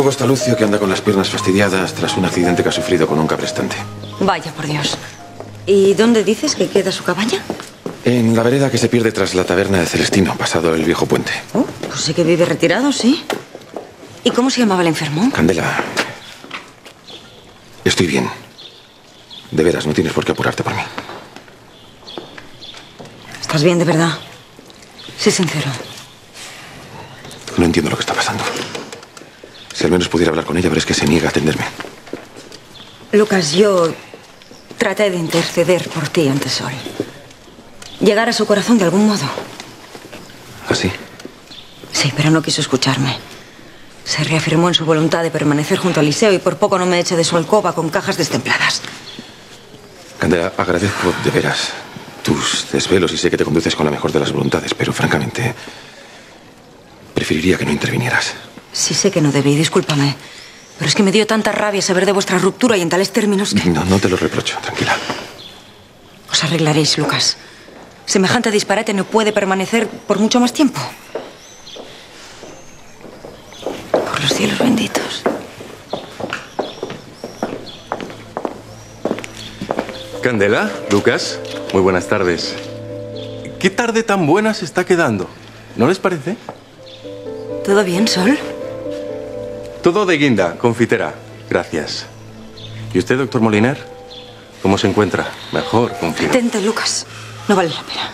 Luego está Lucio, que anda con las piernas fastidiadas tras un accidente que ha sufrido con un cabrestante. Vaya, por Dios. ¿Y dónde dices que queda su cabaña? En la vereda que se pierde tras la taberna de Celestino, pasado el viejo puente. Oh, pues sí que vive retirado, sí. ¿Y cómo se llamaba el enfermo? Candela, estoy bien. De veras, no tienes por qué apurarte por mí. ¿Estás bien de verdad? Sé sincero. No entiendo lo que está pasando. Si al menos pudiera hablar con ella, pero es que se niega a atenderme. Lucas, yo traté de interceder por ti ante Sol. Llegar a su corazón de algún modo. ¿Así? Sí, pero no quiso escucharme. Se reafirmó en su voluntad de permanecer junto al liceo y por poco no me echa de su alcoba con cajas destempladas. Candela, agradezco de veras tus desvelos y sé que te conduces con la mejor de las voluntades, pero francamente preferiría que no intervinieras. Sí sé que no debí, discúlpame. Pero es que me dio tanta rabia saber de vuestra ruptura y en tales términos que... No, no te lo reprocho, tranquila. Os arreglaréis, Lucas. Semejante disparate no puede permanecer por mucho más tiempo. Por los cielos benditos. Candela, Lucas, muy buenas tardes. ¿Qué tarde tan buena se está quedando? ¿No les parece? ¿Todo bien, Sol? Todo de guinda, confitera. Gracias. ¿Y usted, doctor Moliner? ¿Cómo se encuentra? Mejor, confío. Tente, Lucas. No vale la pena.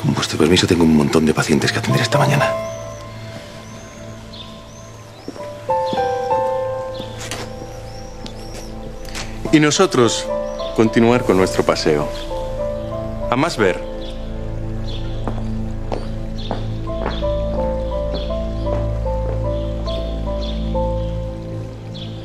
Con vuestro permiso, tengo un montón de pacientes que atender esta mañana. Y nosotros continuar con nuestro paseo. A más ver.